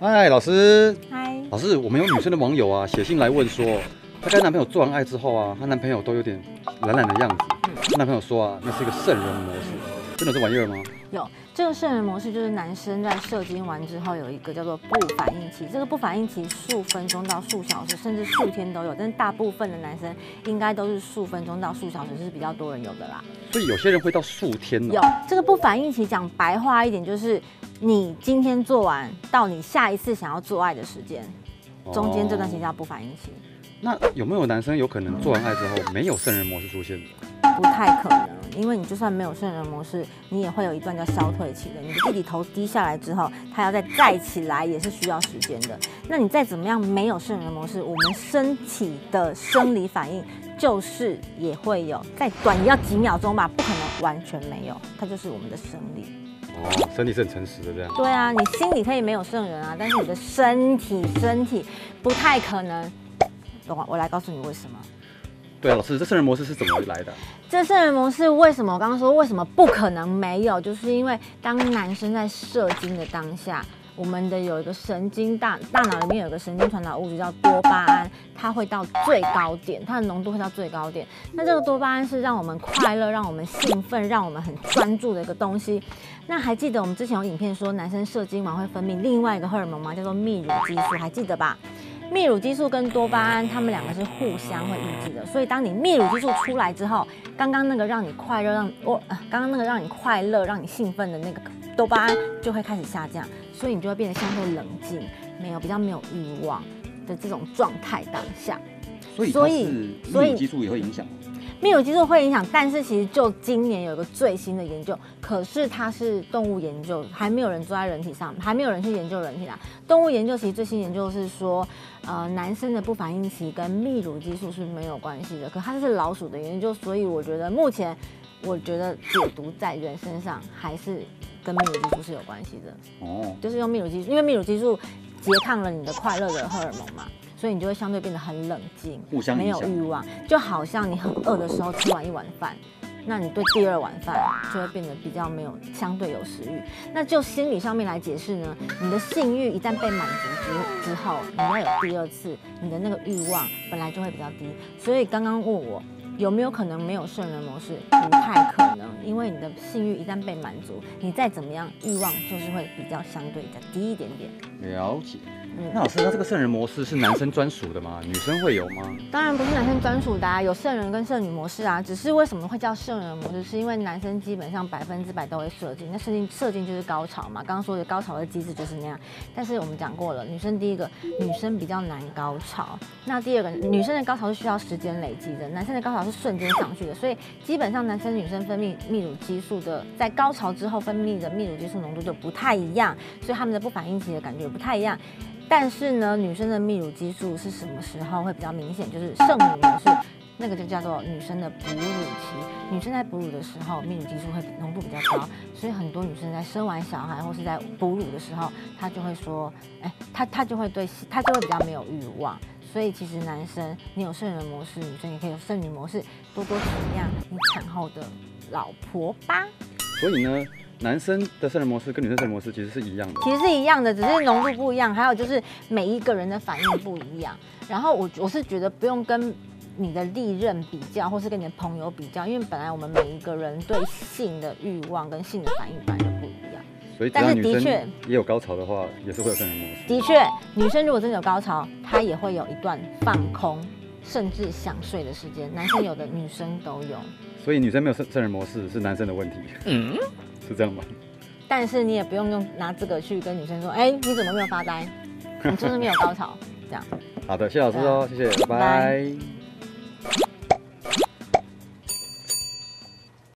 嗨，老师，嗨，老师，我们有女生的网友啊，写信来问说，她跟男朋友做完爱之后啊，她男朋友都有点懒懒的样子。她男朋友说啊，那是一个圣人模式，真的是玩意儿吗？有这个圣人模式，就是男生在射精完之后有一个叫做不反应期，这个不反应期数分钟到数小时，甚至数天都有，但是大部分的男生应该都是数分钟到数小时是比较多人有的啦。所以有些人会到数天哦。有这个不反应期，讲白话一点就是你今天做完到你下一次想要做爱的时间，中间这段时间叫不反应期。那有没有男生有可能做完爱之后没有圣人模式出现？不太可能，因为你就算没有圣人模式，你也会有一段叫消退期的。你的弟弟头低下来之后，他要再再起来也是需要时间的。那你再怎么样没有圣人模式，我们身体的生理反应就是也会有，再短也要几秒钟吧，不可能完全没有，它就是我们的生理。哦，身体是很诚实的这样。对啊，你心里可以没有圣人啊，但是你的身体身体不太可能。懂吗我来告诉你为什么。对啊，老师，这圣人模式是怎么来的？这圣人模式为什么我刚刚说为什么不可能没有？就是因为当男生在射精的当下，我们的有一个神经大大脑里面有一个神经传导物质叫多巴胺，它会到最高点，它的浓度会到最高点。那这个多巴胺是让我们快乐、让我们兴奋、让我们很专注的一个东西。那还记得我们之前有影片说男生射精完会分泌另外一个荷尔蒙吗？叫做泌乳激素，还记得吧？泌乳激素跟多巴胺，它们两个是互相会抑制的，所以当你泌乳激素出来之后，刚刚那个让你快乐、让我刚刚那个让你快乐、让你兴奋的那个多巴胺就会开始下降，所以你就会变得相对冷静，没有比较没有欲望的这种状态当下。所以，所以泌乳激素也会影响。泌乳激素会影响，但是其实就今年有一个最新的研究，可是它是动物研究，还没有人做在人体上，还没有人去研究人体啦。动物研究其实最新研究是说，呃，男生的不反应期跟泌乳激素是没有关系的，可它是老鼠的研究，所以我觉得目前我觉得解读在人身上还是跟泌乳激素是有关系的。哦，就是用泌乳激素，因为泌乳激素拮抗了你的快乐的荷尔蒙嘛。所以你就会相对变得很冷静，互相没有欲望，就好像你很饿的时候吃完一碗饭，那你对第二碗饭就会变得比较没有相对有食欲。那就心理上面来解释呢，你的性欲一旦被满足之之后，你要有第二次，你的那个欲望本来就会比较低。所以刚刚问我有没有可能没有圣人模式，不太可能，因为你的性欲一旦被满足，你再怎么样欲望就是会比较相对的低一点点。了解。那老师，那这个圣人模式是男生专属的吗？女生会有吗？当然不是男生专属的啊，有圣人跟圣女模式啊。只是为什么会叫圣人模式，是因为男生基本上百分之百都会射精，那射精射精就是高潮嘛。刚刚说的高潮的机制就是那样。但是我们讲过了，女生第一个女生比较难高潮，那第二个女生的高潮是需要时间累积的，男生的高潮是瞬间上去的。所以基本上男生女生分泌泌乳激素的，在高潮之后分泌的泌乳激素浓度就不太一样，所以他们的不反应期的感觉不太一样。但是呢，女生的泌乳激素是什么时候会比较明显？就是圣女模式，那个就叫做女生的哺乳期。女生在哺乳的时候，泌乳激素会浓度比较高，所以很多女生在生完小孩或是在哺乳的时候，她就会说，哎，她她就会对，她就会比较没有欲望。所以其实男生你有圣人模式，女生也可以有圣女模式，多多体谅你产后的老婆吧。所以呢？男生的圣人模式跟女生圣人模式其实是一样的，其实是一样的，只是浓度不一样，还有就是每一个人的反应不一样。然后我我是觉得不用跟你的利刃比较，或是跟你的朋友比较，因为本来我们每一个人对性的欲望跟性的反应本来就不一样。所以，但是的确也有高潮的话，也是会有圣人模式。的确，女生如果真的有高潮，她也会有一段放空甚至想睡的时间。男生有的，女生都有。所以女生没有圣圣人模式是男生的问题。嗯。是这样吗？但是你也不用用拿这个去跟女生说，哎，你怎么没有发呆？你就是没有高潮，这样。好的，谢老师哦，谢谢，拜拜。